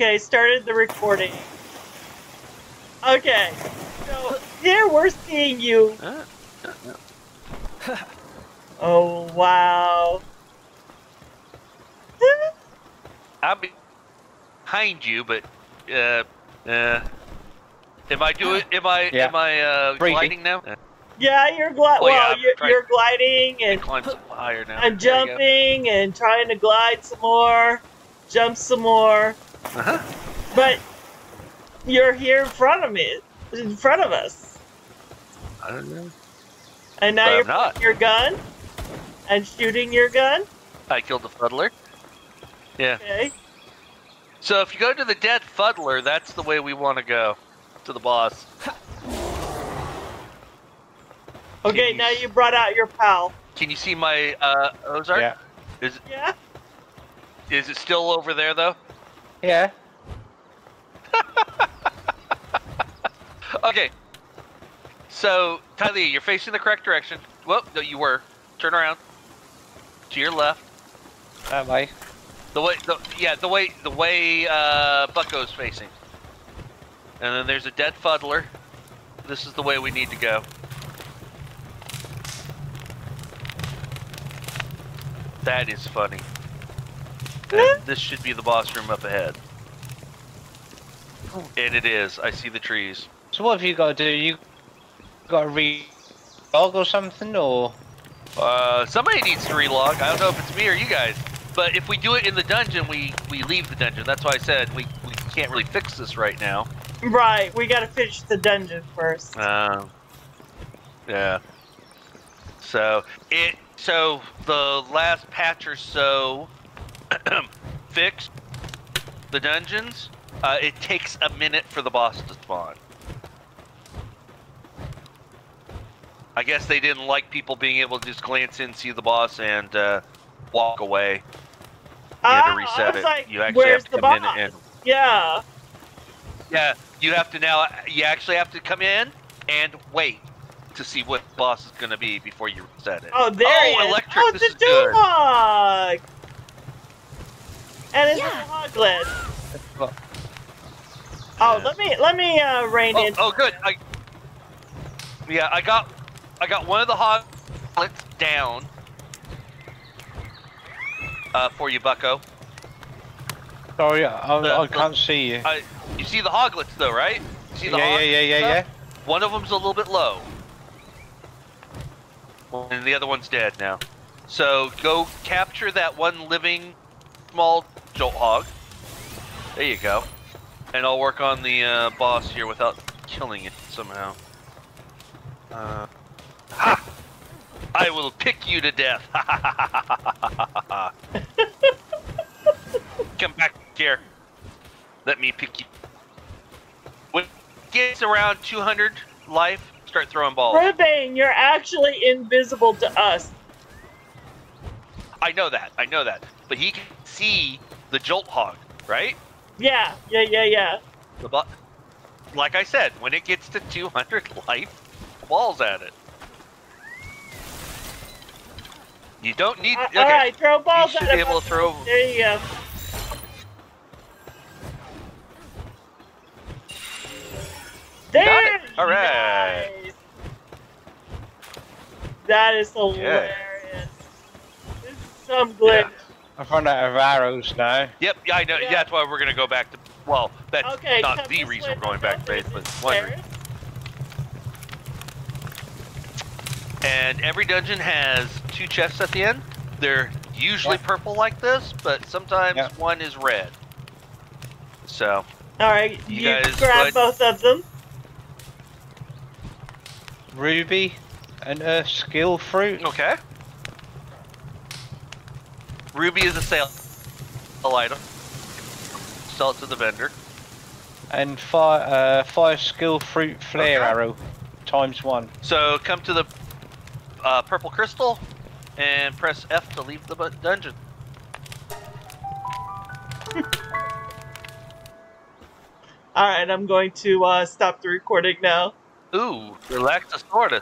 Okay, started the recording. Okay, so here we're seeing you. Uh, Oh wow. I'm behind you, but uh, uh, am I doing? Am I? Yeah. Am I uh, Breathing. gliding now? Yeah, you're gli- Oh, yeah, well, I'm you're, you're gliding I and climb some higher now. I'm There you go. jumping and trying to glide some more, jump some more, Uh-huh. but you're here in front of me, in front of us, I don't know. and now But you're I'm not. your gun and shooting your gun. I killed the fuddler. Yeah. Okay. So if you go to the dead fuddler, that's the way we want to go to the boss. Okay, Jeez. now you brought out your pal. Can you see my uh, Ozark? Yeah. Is Yeah. is it still over there though? Yeah. Okay. So, Tyler, you're facing the correct direction. Well, no, you were. Turn around. To your left. That way. The way, the, yeah, the way, the way uh, Bucko's facing. And then there's a dead fuddler. This is the way we need to go. That is funny. And this should be the boss room up ahead. And it is. I see the trees. So what have you got to do? You got to re log or something, or Uh, somebody needs to relog. I don't know if it's me or you guys. But if we do it in the dungeon, we, we leave the dungeon. That's why I said we, we can't really fix this right now. Right. We gotta finish the dungeon first. Uh, yeah. So it so the last patch or so fixed the dungeons. Uh, it takes a minute for the boss to spawn. I guess they didn't like people being able to just glance in, see the boss, and uh, walk away. You had to Ah, reset it. like, you actually have to come in and Yeah. yeah, you have to now. You actually have to come in and wait to see what the boss is going to be before you reset it. Oh, there Oh, electric, Oh, this is good. Dewhog. And it's Yeah. a hoglet. Well, Oh, Yeah. let me let me uh, rein Oh, in. oh, good. I, yeah, I got, I got one of the hoglets down. Uh, for you, Bucko. sorry, I, The- I can't see you. I, you see the hoglets though, right? You see Yeah, the yeah, hog- yeah, yeah, yeah. One of them's a little bit low. And the other one's dead now. So go capture that one living small Jolthog. There you go. And I'll work on the uh, boss here without killing it somehow. Uh, ha! I will pick you to death. Come back here. Let me pick you. When it gets around 200 life, start throwing balls. Runebane, you're actually invisible to us. I know that. I know that. But he can see the Jolthog, right? Yeah, yeah, yeah, yeah. The bu- like I said, when it gets to 200 life, balls at it. You don't need. Uh, Okay. All right, throw balls You should be able to throw- There you go. There. it. All right. Nice. That is hilarious. This is some glitch. Yeah. I've run out of arrows now. Yep. Yeah, I know. Yeah. Yeah. That's why we're gonna go back to. Well, that's Okay, not the reason we're going back to base, but There's one. the reason. stairs. And every dungeon has two chests at the end. They're usually Yeah. purple like this, but sometimes Yeah. one is red. So All right, You you, guys grab good? both of them. Ruby and Earth skill fruit. okay. Ruby is a sale item. Sell it to the vendor. And fire, uh, fire skill fruit flare Okay. arrow, times one. So come to the uh, purple crystal and press F to leave the dungeon. All right, I'm going to uh, stop the recording now. Ooh, relax the sword.